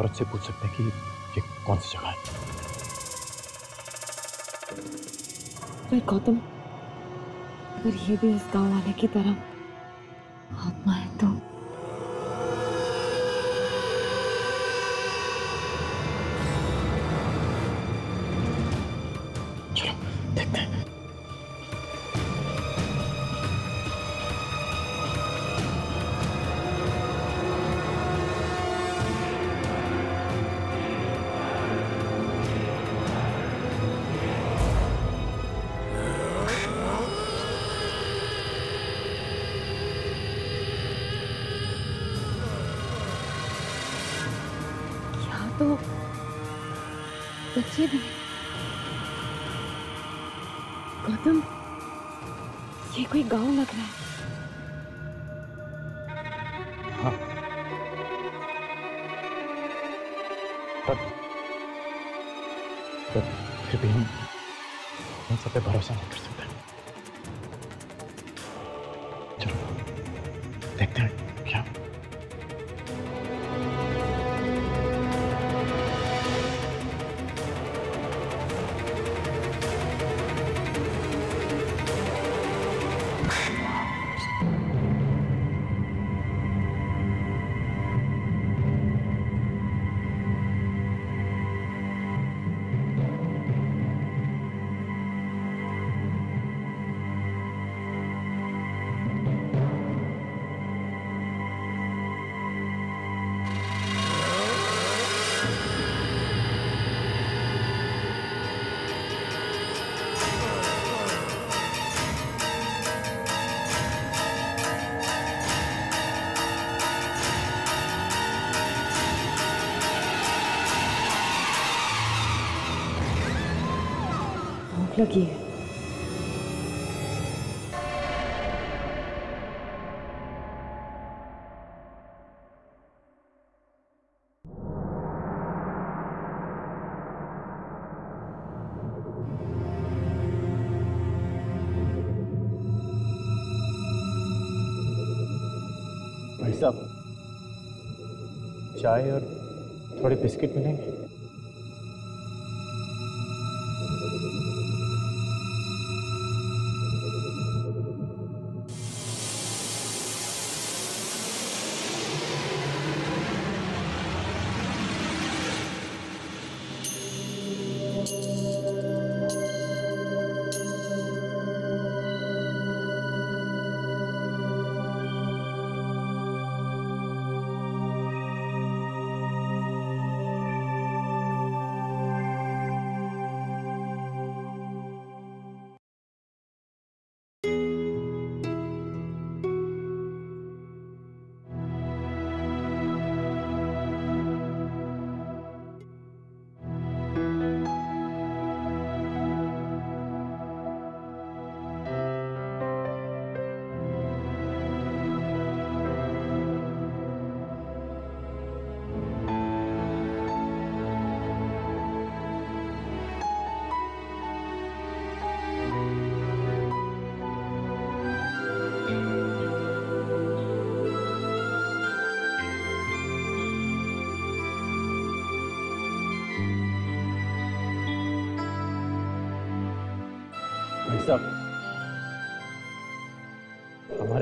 औरत से पूछ सकते हैं कि ये कौन सी जगह है? पर गौतम, अगर ये भी इस गाँव वाले की तरह भूख लगी है। साहब चाय और थोड़े बिस्किट मिलेंगे?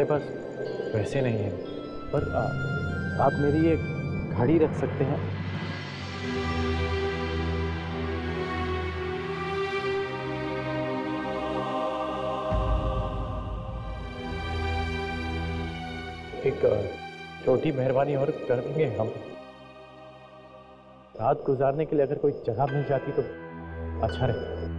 पास पैसे नहीं हैं पर आ, आप मेरी ये घड़ी रख सकते हैं। एक छोटी मेहरबानी और कर देंगे हम। रात गुजारने के लिए अगर कोई जगह मिल जाती तो अच्छा रहता।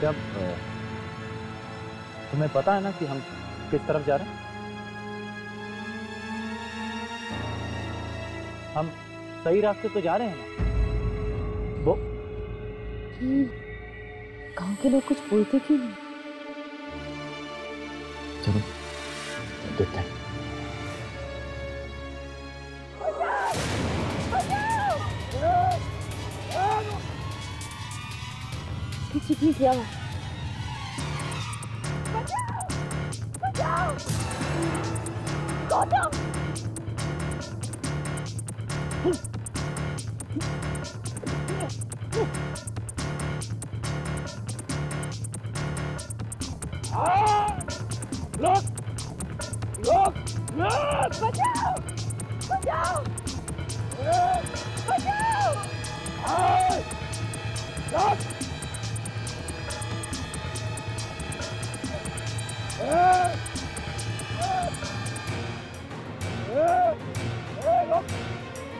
बेटा तुम्हें पता है ना कि हम किस तरफ़ जा रहे हैं? हम सही रास्ते तो जा रहे हैं ना? वो गाँव के लोग कुछ बोलते क्यों नहीं? चलो देखते हैं। किसी की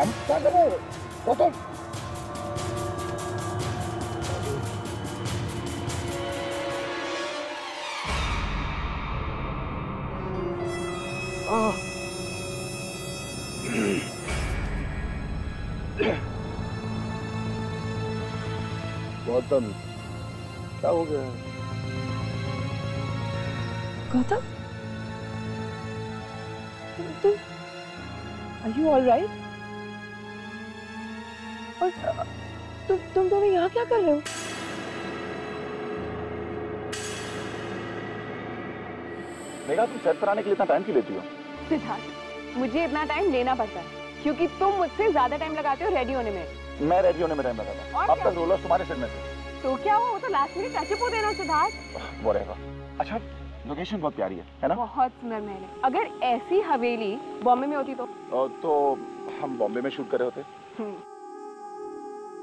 अशोक गौतम क्या क्या कर रहे हो गौतम आह गौतम क्या हो गया कर रहे हो मेघा तुम सेट पर आने के लिए इतना टाइम क्यों लेती हो? सिद्धार्थ मुझे इतना टाइम लेना पड़ता है क्योंकि तुम मुझसे ज़्यादा टाइम लगाते हो रेडी होने में। मैं रेडी होने में टाइम लगाता अब? तक रोलर्स तुम्हारे सिर में थे। तो क्या हुआ? वो तो लास्ट मिनट टचअप हो देना सिद्धार्थ। वो रहेगा अच्छा लोकेशन बहुत प्यारी है है ना? बहुत सुंदर महल है अगर ऐसी हवेली बॉम्बे में होती तो? तो हम बॉम्बे में शूट कर रहे होते। हम्म,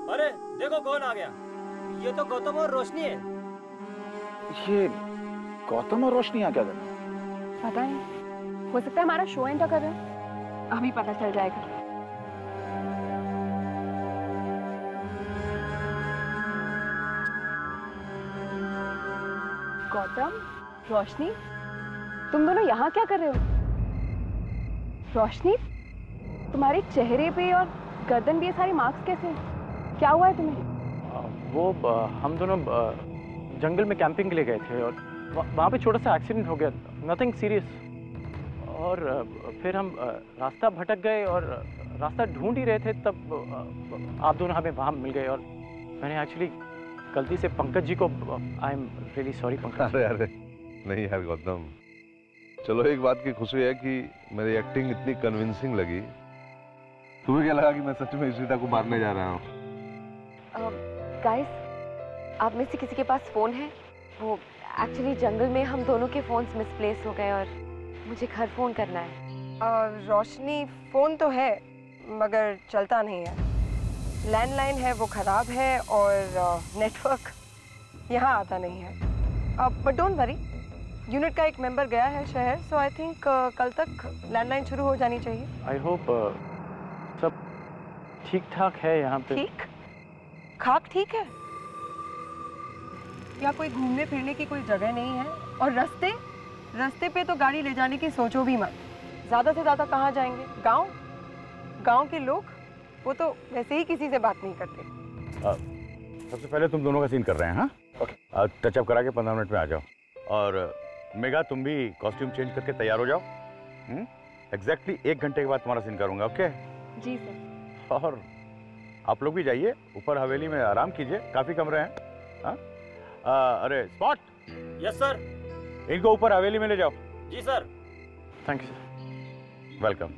अरे देखो कौन आ गया। ये तो गौतम और रोशनी है। ये गौतम और रोशनी यहाँ क्या कर रहे पता नहीं हो सकता है हमारा शो एंटर कर रहे हो। अभी पता चल जाएगा। गौतम रोशनी तुम दोनों यहाँ क्या कर रहे हो? रोशनी तुम्हारे चेहरे पे और गर्दन पे ये सारे मार्क्स कैसे हैं? क्या हुआ है तुम्हें? वो हम दोनों जंगल में कैंपिंग के लिए गए थे और वहाँ पे छोटा सा एक्सीडेंट हो गया नथिंग सीरियस और फिर हम रास्ता भटक गए और रास्ता ढूंढ ही रहे थे तब आप दोनों हमें वहाँ मिल गए और मैंने एक्चुअली गलती से पंकज जी को I am really sorry Pankaj. अरे अरे नहीं यार गौतम। चलो एक बात की खुशी है कि मेरी एक्टिंग इतनी कन्विंसिंग लगी। तुम्हें क्या लगा कि मैं सच में इशिता को मारने जा रहा हूँ? गाइस आप में से किसी के पास फ़ोन है? वो एक्चुअली जंगल में हम दोनों के फ़ोन्स मिसप्लेस हो गए और मुझे घर फ़ोन करना है। और रोशनी फ़ोन तो है मगर चलता नहीं है। लैंडलाइन है वो ख़राब है और नेटवर्क यहाँ आता नहीं है। बट डोंट वरी यूनिट का एक मेंबर गया है शहर सो आई थिंक कल तक लैंडलाइन शुरू हो जानी चाहिए। आई होप uh, सब ठीक ठाक है यहाँ पे। ठीक? खाक ठीक है? या कोई घूमने फिरने की कोई जगह नहीं है? और रास्ते? रास्ते पे तो गाड़ी ले जाने की सोचो भी मत। ज़्यादा से ज़्यादा कहाँ जाएँगे? गाँव? गाँव के लोग? वो तो वैसे ही किसी से बात नहीं करते। सबसे पहले तुम दोनों का सीन कर रहे हैं हाँ? ओके। टचअप करा के पंद्रह मिनट में आ जाओ। और मेगा तुम भी कॉस्ट्यूम चेंज करके तैयार हो जाओ। एग्जैक्टली एक घंटे के बाद तुम्हारा सीन करूँगा ओके जी सर और आप लोग भी जाइए ऊपर हवेली में आराम कीजिए काफ़ी कमरे हैं। हाँ? आ, अरे स्पॉट? यस सर इनको ऊपर हवेली में ले जाओ। जी sir thank you sir welcome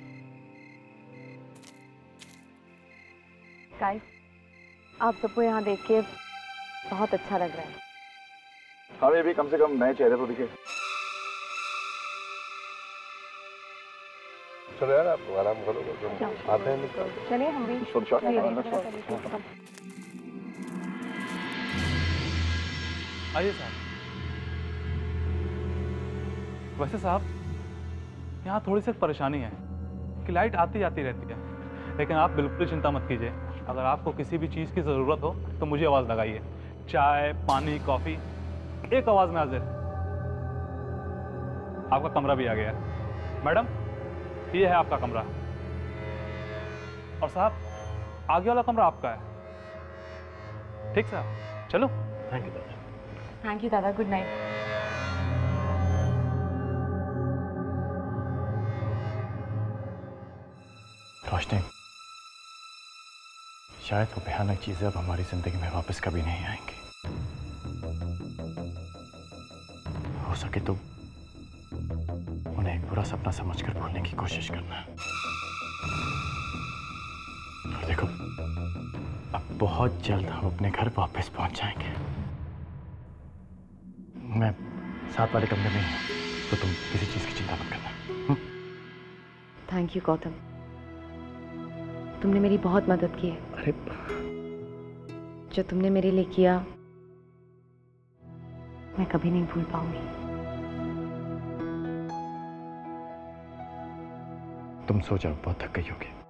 guys आप सबको यहाँ देख के बहुत अच्छा लग रहा है। हमें भी कम से कम नए चेहरे तो दिखे। चलो यार आप आराम करो आते हैं चलिए हम भी आइए साहब। वैसे साहब यहाँ थोड़ी सी परेशानी है कि लाइट आती जाती रहती है लेकिन आप बिल्कुल चिंता मत कीजिए। अगर आपको किसी भी चीज़ की ज़रूरत हो तो मुझे आवाज़ लगाइए। चाय पानी कॉफ़ी एक आवाज़ में हाजिर। आपका कमरा भी आ गया मैडम ये है आपका कमरा। और साहब आगे वाला कमरा आपका है। ठीक साहब चलो। थैंक यू दादा। थैंक यू दादा। गुड नाइट रोशनी शायद वो भयानक चीज़ें अब हमारी ज़िंदगी में वापस कभी नहीं आएँगी। हो सके तो बुरा सपना समझकर भूलने की कोशिश करना। और देखो अब बहुत जल्द हम अपने घर वापस पहुँच जाएँगे। मैं साथ वाले कमरे में ही हूँ तो तुम किसी चीज़ की चिंता मत करना। थैंक यू गौतम तुमने मेरी बहुत मदद की है। अरे। जो तुमने मेरे लिए किया मैं कभी नहीं भूल पाऊँगी। तुम सो बहुत थक गई होगी।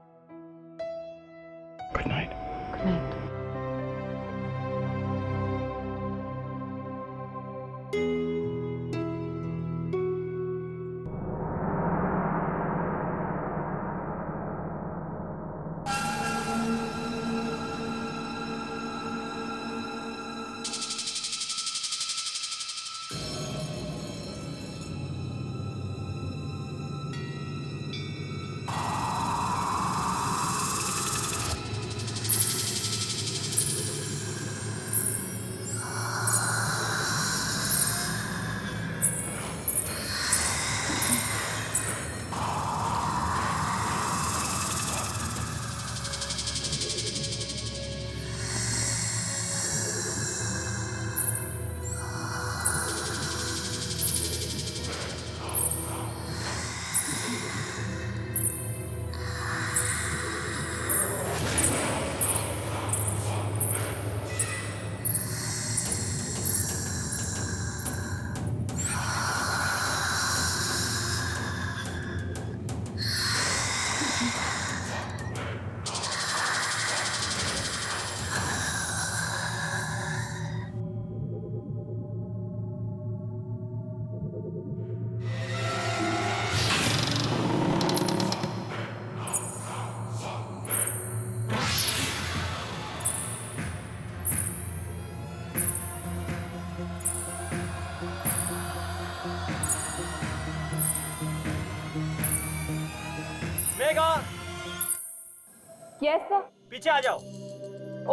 पीछे आ जाओ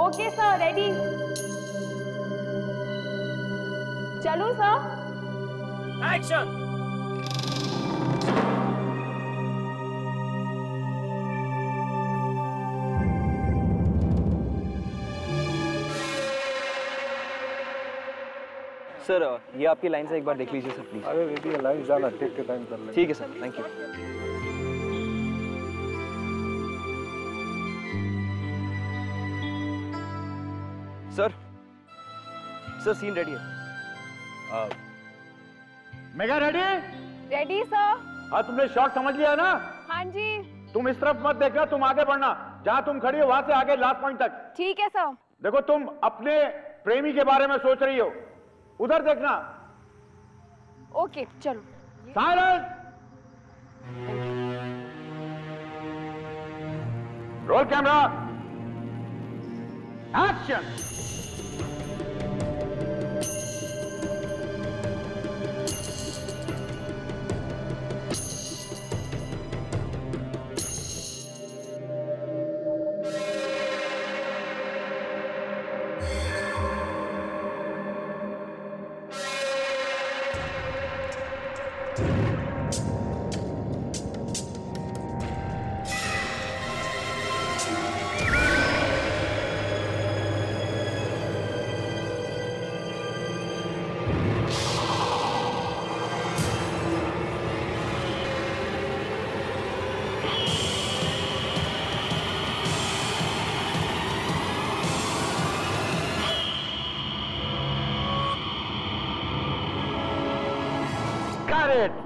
ओके सर रेडी चलो सर एक्शन सर ये आपकी लाइन से एक बार देख लीजिए सर प्लीज़ अरे लाइन जाना टेक के टाइम कर ले ठीक है sir thank you sir sir scene ready है. मेगा रेडी रेडी सर हाँ तुमने शॉट समझ लिया ना? हाँ जी. तुम इस तरफ़ मत देखना तुम आगे बढ़ना। जहाँ तुम खड़ी हो वहाँ से आगे लास्ट पॉइंट तक। ठीक है सर देखो तुम अपने प्रेमी के बारे में सोच रही हो। उधर देखना। ओके चलो. Silence roll camera action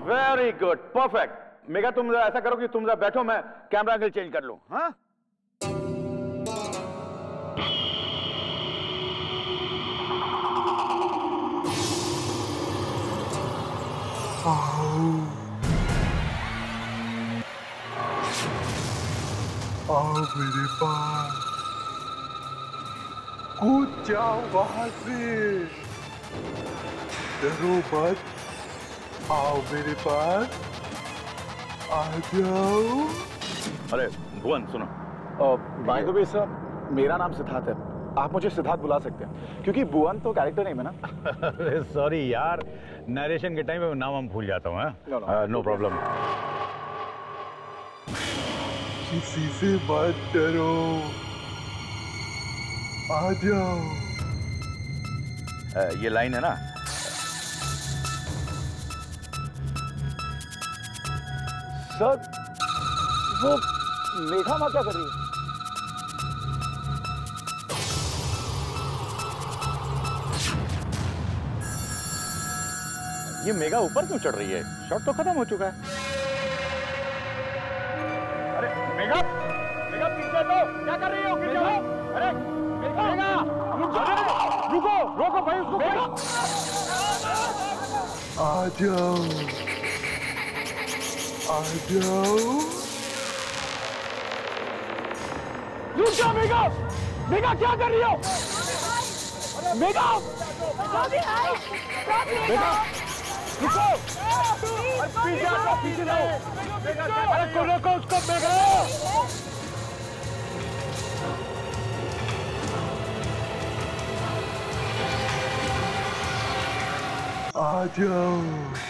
very good perfect Megha तुम जरा ऐसा करो कि तुम जरा बैठो, मैं कैमरा एंगल चेंज कर लूँ। हाँ? आओ मेरे पास। कूद जाओ वहाँ से। डरो मत। आओ मेरे पास। आ जाओ। अरे भुवन सुनो। बाय द वे सर मेरा नाम सिद्धार्थ है। आप मुझे सिद्धार्थ बुला सकते हैं क्योंकि भुवन तो कैरेक्टर नेम है ना। अरे सॉरी यार नरेशन के टाइम में नाम हम भूल जाता हूँ. नो प्रॉब्लम किसी से बात करो। आ जाओ। ये लाइन है ना? सर वो मेघा माँ क्या कर रही है? ये मेगा ऊपर क्यों चढ़ रही है? शॉट तो खत्म हो चुका है। अरे मेघा मेघा पीछे तो क्या कर रही हो पीछे हो अरे मेघा मेघा रुक रुको रोको भाई उसको आ जाओ। जाओ रुक जाओ मेघा मेघा क्या कर रही हो मेघा मेघा रुको पीछे हटो पीछे जाओ अरे को उसको मेघा आ जाओ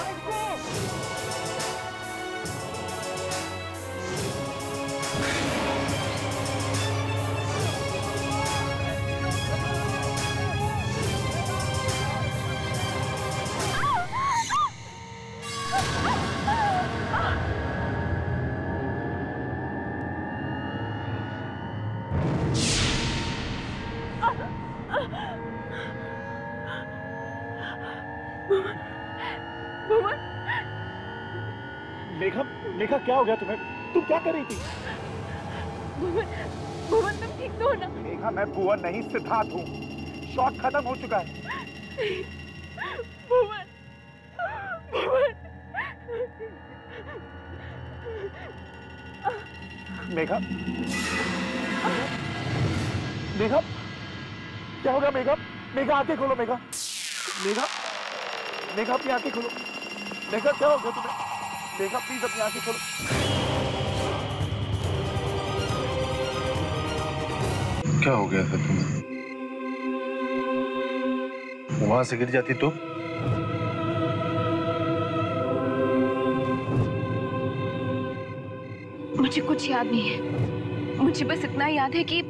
मेघा क्या हो गया तुम्हें? तुम क्या कर रही थी? भुवन तुम ठीक तो हो ना? मेघा मैं भुवन नहीं सिद्धार्थ हूँ। शॉट खत्म हो चुका है। भुवन भुवन। मेघा मेघा क्या होगा मेघा? मेघा आँखें खोलो मेघा। मेघा मेघा अपनी आँखें खोलो। मेघा क्या हो गया तुम्हें? मेघा प्लीज़ अपनी आँखें खोलो। क्या हो गया था तुम्हें? वहाँ से गिर जाती तो? मुझे कुछ याद नहीं है। मुझे बस इतना याद है कि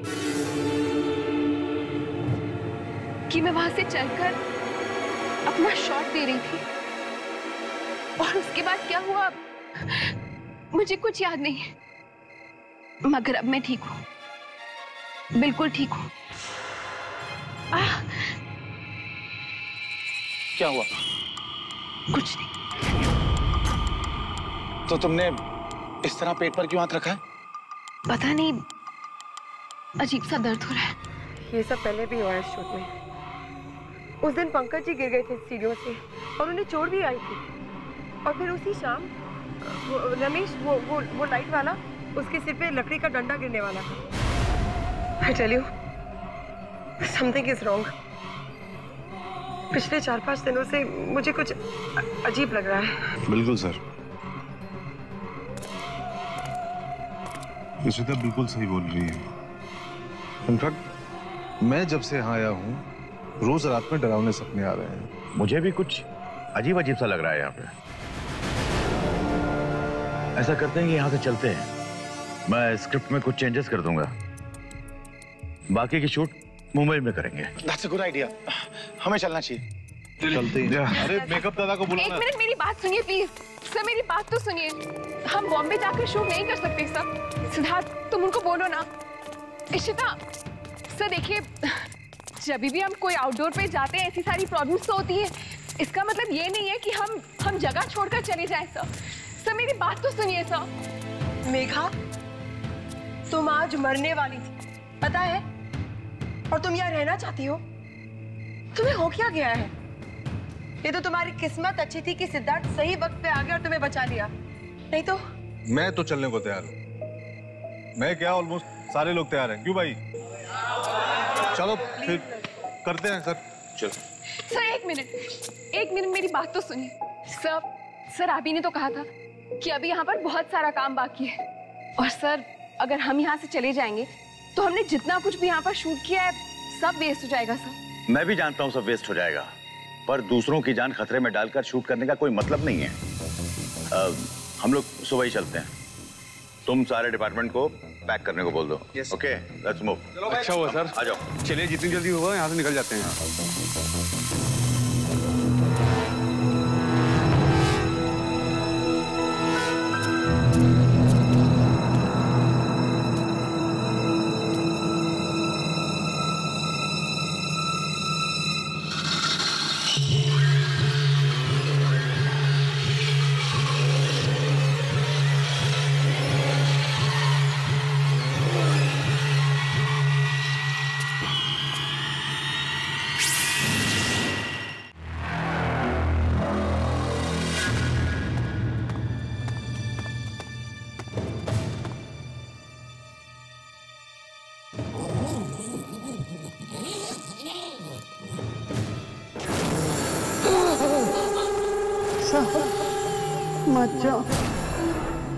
कि मैं वहाँ से चलकर अपना शॉट दे रही थी। और उसके बाद क्या हुआ? मुझे कुछ याद नहीं है। मगर अब मैं ठीक हूँ। बिल्कुल ठीक हूँ। क्या हुआ? कुछ नहीं। तो तुमने इस तरह पेट पर क्यों हाथ रखा है? पता नहीं। अजीब सा दर्द हो रहा है। ये सब पहले भी हुआ है शूट में। उस दिन पंकज जी गिर गए थे सीढ़ियों से और उन्हें चोट भी आई थी। और फिर उसी शाम वो, रमेश वो वो वो लाइट वाला उसके सिर पे लकड़ी का डंडा गिरने वाला था। I tell you something is wrong पिछले चार पाँच दिनों से मुझे कुछ अजीब लग रहा है। बिल्कुल सर। इशिता बिल्कुल सही बोल रही है। इनफैक्ट मैं जब से यहाँ आया हूँ रोज रात में डरावने सपने आ रहे हैं। मुझे भी कुछ अजीब अजीब सा लग रहा है यहाँ पे। ऐसा करते हैं कि यहाँ से चलते हैं। मैं स्क्रिप्ट में कुछ चेंजेस कर दूँगा। बाकी की शूट मुंबई में करेंगे। दैट्स अ गुड आइडिया हमें चलना चाहिए। चलते हैं अरे मेकअप दादा को एक मिनट मेरी बात सुनिए प्लीज़ सर मेरी बात तो सुनिए। हम बॉम्बे जाकर शूट नहीं कर सकते सर। सिद्धार्थ तुम उनको बोलो ना। इशिता सर देखिए जब भी हम कोई आउटडोर पे जाते हैं ऐसी सारी प्रॉब्लम्स तो होती है। इसका मतलब ये नहीं है कि हम हम जगह छोड़कर चले जाएँ सर। सर मेरी बात तो सुनिए सर मेघा तुम आज मरने वाली थी पता है? और तुम यहाँ रहना चाहती हो? तुम्हें हो क्या गया है? ये तो तुम्हारी किस्मत अच्छी थी कि सिद्धार्थ सही वक्त पे आ गया और तुम्हें बचा लिया। नहीं तो? मैं तो चलने को तैयार हूँ। मैं क्या ऑलमोस्ट सारे लोग तैयार हैं। क्यों भाई? चलो फिर करते हैं सर। चलो। सर एक मिनट। एक मिनट मेरी बात तो सुनिए। सर सर आप ही ने तो कहा था। कि अभी यहाँ पर बहुत सारा काम बाकी है। और सर अगर हम यहाँ से चले जाएँगे तो हमने जितना कुछ भी यहाँ पर शूट किया है सब वेस्ट हो जाएगा सर। मैं भी जानता हूँ सब वेस्ट हो जाएगा। पर दूसरों की जान खतरे में डालकर शूट करने का कोई मतलब नहीं है। अ, हम लोग सुबह ही चलते हैं। तुम सारे डिपार्टमेंट को पैक करने को बोल दो। ओके लेट्स मूव अच्छा हुआ सर आ जाओ। चलिए जितनी जल्दी होगा यहाँ से निकल जाते हैं।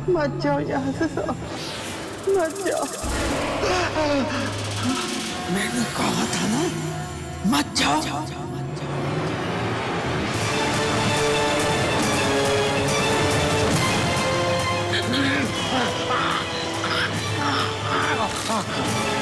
मत जाओ यहाँ से साहब मत जाओ। मैंने कहा था ना मत जाओ। ऐसा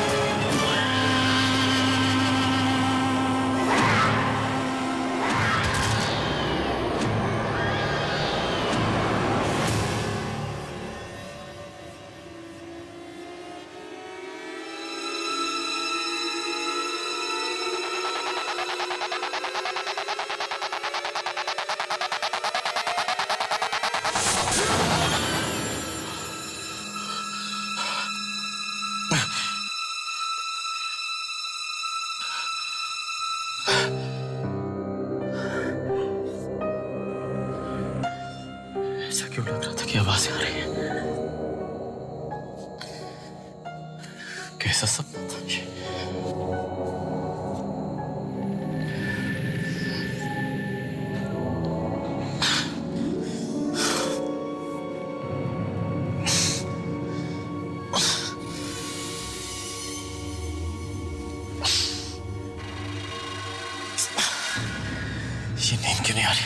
ये नींद क्यों नहीं आ रही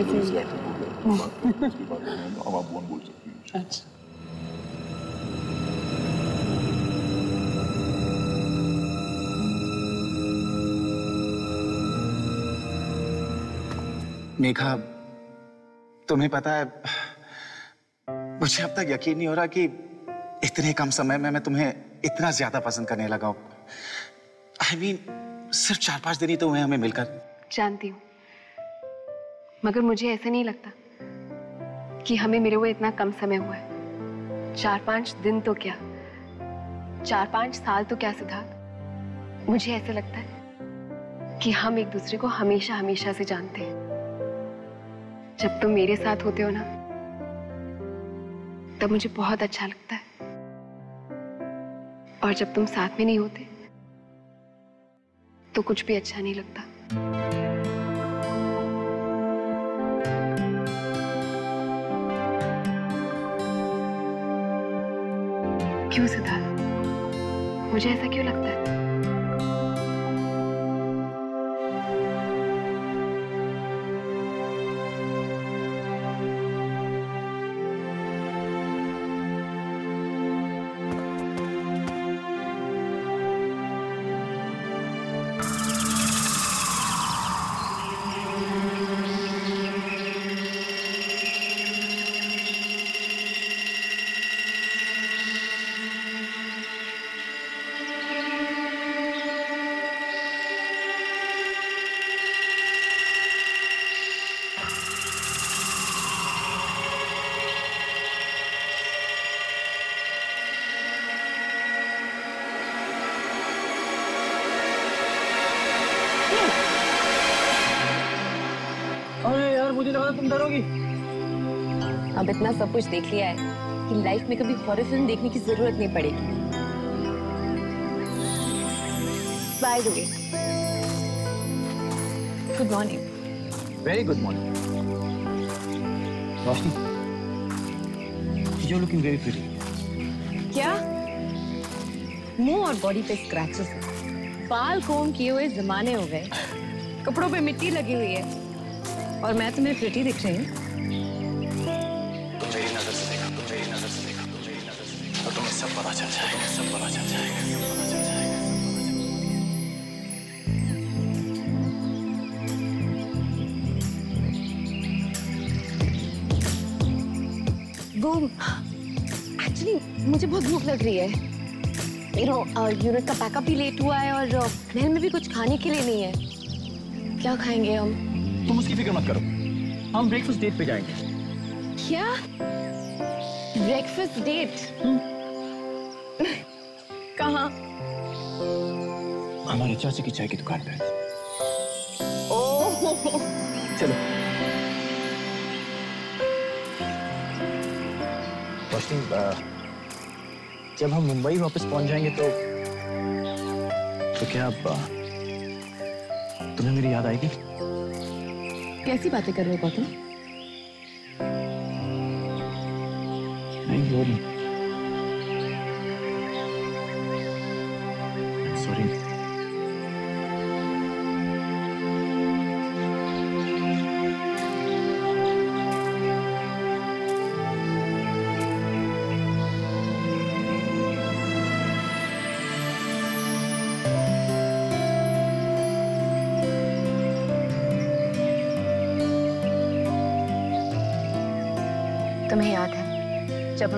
ऐसे ही है। अब आप वन बोल सकती हैं अच्छा मेघा, तुम्हें पता है, मुझे अब तक यकीन नहीं हो रहा कि इतने कम समय में मैं तुम्हें इतना ज़्यादा पसंद करने लगा हूँ। आई मीन सिर्फ़ चार पाँच दिन ही तो हुए हमें मिलकर। जानती हूँ। मगर मुझे ऐसा नहीं लगता कि हमें मेरे हुए इतना कम समय हुआ है। चार पाँच दिन तो क्या? चार पाँच साल तो क्या सिद्धार्थ? मुझे ऐसा लगता है कि हम एक दूसरे को हमेशा हमेशा से जानते हैं। जब तुम मेरे साथ होते हो ना, तब मुझे बहुत अच्छा लगता है। और जब तुम साथ में नहीं होते तो कुछ भी अच्छा नहीं लगता। क्यों सिद्धार्थ? मुझे ऐसा क्यों लगता है? यार मुझे लगा तुम डरोगी। अब इतना सब कुछ देख लिया है कि लाइफ में कभी हॉरर फ़िल्म देखने की ज़रूरत नहीं पड़ेगी। By the way good morning very good morning Roshni you looking very pretty क्या? मुँह और बॉडी पे स्क्रैचेस बाल कोम किए हुए जमाने हो गए। कपड़ों पे मिट्टी लगी हुई है। और मैं तुम्हें प्रिटी दिख रही हूँ। तुम मेरी नज़र से देखा तुम मेरी नज़र से देखा तुम मेरी नज़र से देखा। और तुम्हें सब पता चल जाएगा सब पता चल जाएगा सब पता चल जाएगा वो एक्चुअली मुझे बहुत भूख लग रही है। यू नो यूनिट का पैकअप भी लेट हुआ है और uh, महल में भी कुछ खाने के लिए नहीं है। क्या खाएँगे हम? तुम उसकी फ़िक्र मत करो। हम ब्रेकफास्ट डेट पे जाएँगे। क्या? ब्रेकफास्ट डेट कहाँ? हमारे चाचा की चाय की दुकान पे। ओह! चलो। जब हम मुंबई वापस पहुँच जाएँगे तो तो क्या अब तुम्हें मेरी याद आएगी? कैसी बातें कर रहे हो गौतम?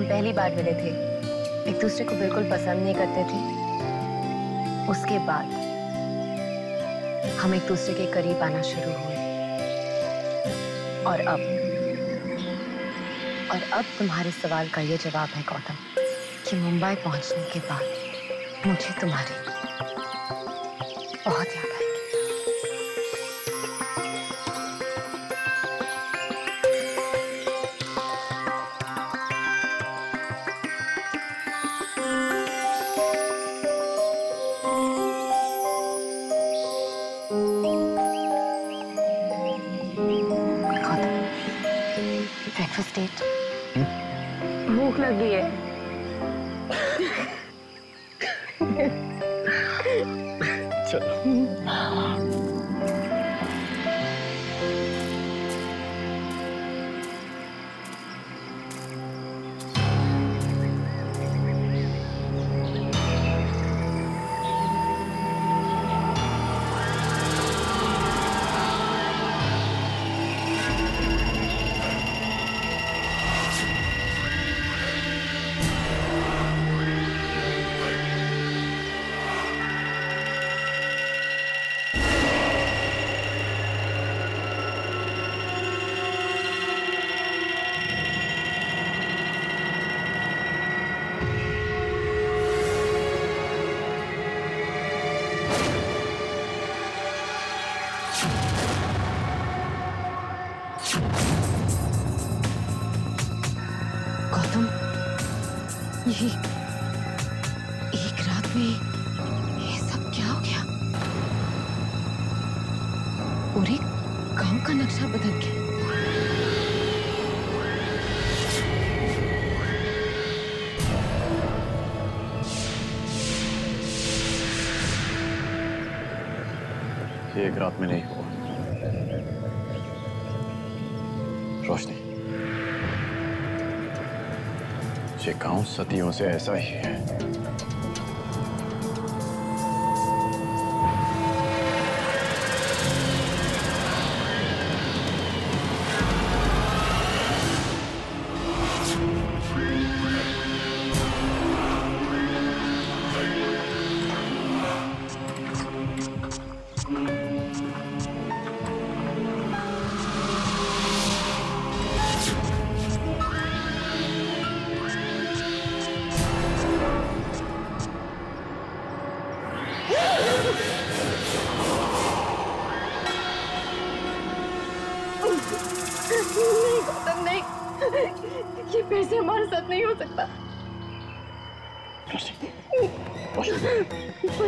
हम पहली बार मिले थे। एक दूसरे को बिल्कुल पसंद नहीं करते थे। उसके बाद हम एक दूसरे के करीब आना शुरू हुए। और अब और अब तुम्हारे सवाल का ये जवाब है गौतम, कि मुंबई पहुँचने के बाद मुझे तुम्हारी बहुत याद आएगी भूख लगी है गौतम ये एक रात में ये सब क्या हो गया? पूरे गाँव का नक्शा बदल गया। एक रात में नहीं हुआ। ये गाँव सदियों से ऐसा ही है।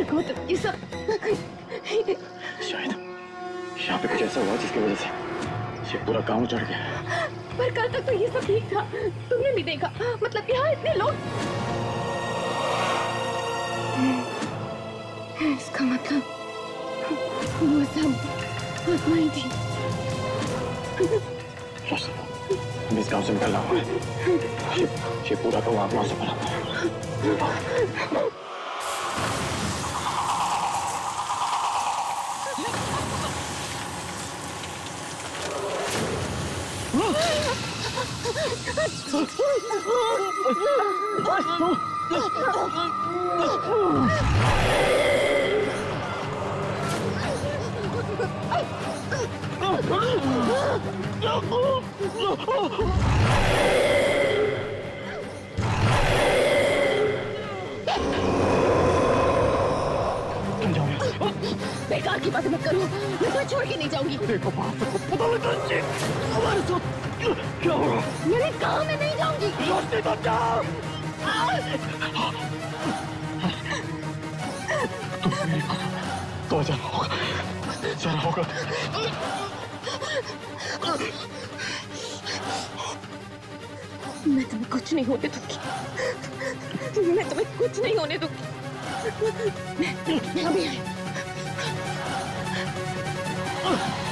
गौतम ये सब शायद यहाँ पे कुछ ऐसा हुआ जिसकी वजह से ये पूरा गाँव चढ़ गया पर कल तक तो ये सब ठीक था तुमने भी देखा मतलब यहाँ इतने लोग इसका मतलब वो सब आत्माएँ थी इस गाँव से निकलना हुआ है ये, पूरा गाँव आत्माओं से भरा हुआ है Oh! बेकार की बातें मत करो मैं तुम्हें छोड़ के नहीं जाऊँगी देखो पता लगा हमारे साथ क्या हो मैंने कहा मैं नहीं जाऊँगी तो तो जाना होगा होगा मैं तुम्हें कुछ नहीं होने दूँगी मैं तुम्हें कुछ नहीं होने दूँगी मैं अभी आई देखो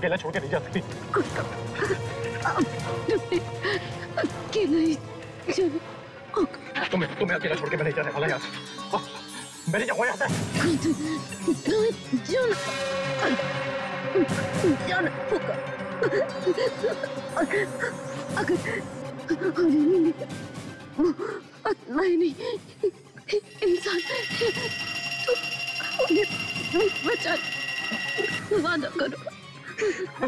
अकेला छोड़ के नहीं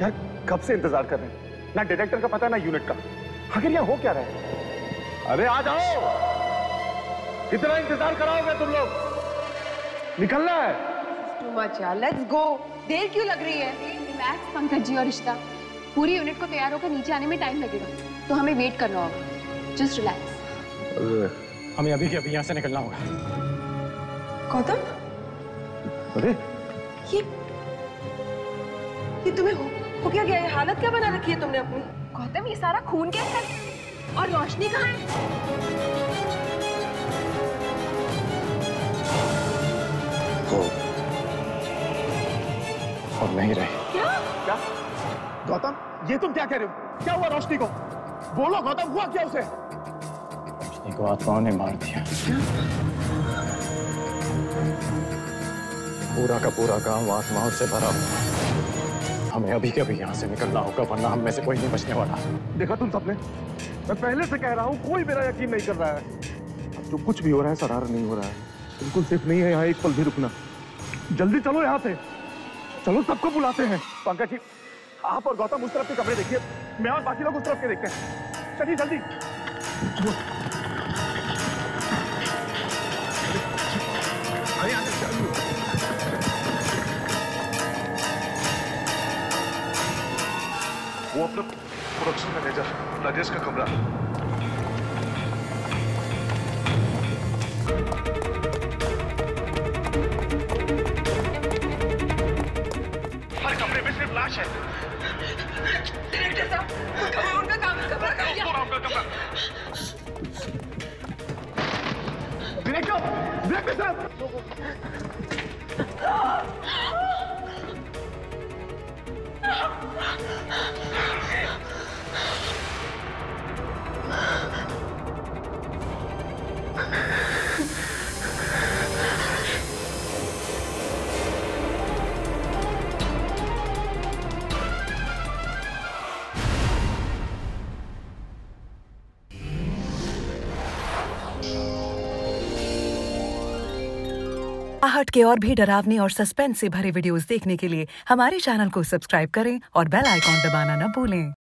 यार कब से इंतज़ार कर रहे हैं? ना डायरेक्टर का पता ना यूनिट का। आखिर यहाँ हो क्या रहा है? अरे आ जाओ। कितना इंतज़ार कराओगे तुम लोग? निकलना है। टू मच यार। लेट्स गो देर क्यों लग रही है? रिलैक्स पंकज जी और रिश्ता पूरी यूनिट को तैयार होकर नीचे आने में टाइम लगेगा। तो हमें वेट करना होगा। जस्ट रिलैक्स हमें अभी के अभी यहाँ से निकलना होगा। गौतम? अरे। ये ये तुम्हें हो, हो क्या गया? ये हालत क्या बना रखी है तुमने अपनी? गौतम ये सारा खून कैसे है? और रोशनी कहाँ है? और नहीं रही। क्या? गौतम ये तुम क्या कह रहे हो? क्या हुआ रोशनी को? बोलो गौतम हुआ क्या उसे? रोशनी को आत्माओं ने मार दिया। पूरा का पूरा गाँव आत्माओं से भरा हुआ। हमें अभी के अभी यहाँ से निकलना होगा, वरना हम में से कोई नहीं बचने वाला। देखा तुम सबने? मैं पहले से कह रहा हूँ, कोई मेरा यकीन नहीं कर रहा है। अब जो कुछ भी हो रहा है सरार नहीं हो रहा है। बिल्कुल सेफ़ नहीं है यहाँ, एक पल भी रुकना। जल्दी चलो यहाँ से। चलो, सबको बुलाते हैं। पंकज जी, आप और गौतम उस तरफ़ के कपड़े देखिए। मैं और बाकी लोग उस तरफ़ के देखते हैं। चलिए, जल्दी। वो अपना प्रोडक्शन मैनेजर राजेश का कमरा हर कमरे में सिर्फ़ लाश है। डायरेक्टर साहब उनका काम कमरा कहाँ गया उनका कमरा डायरेक्टर डायरेक्टर साहब। Okay. आहट के और भी डरावने और सस्पेंस से भरे वीडियोस देखने के लिए हमारे चैनल को सब्सक्राइब करें और बेल आइकॉन दबाना न भूलें।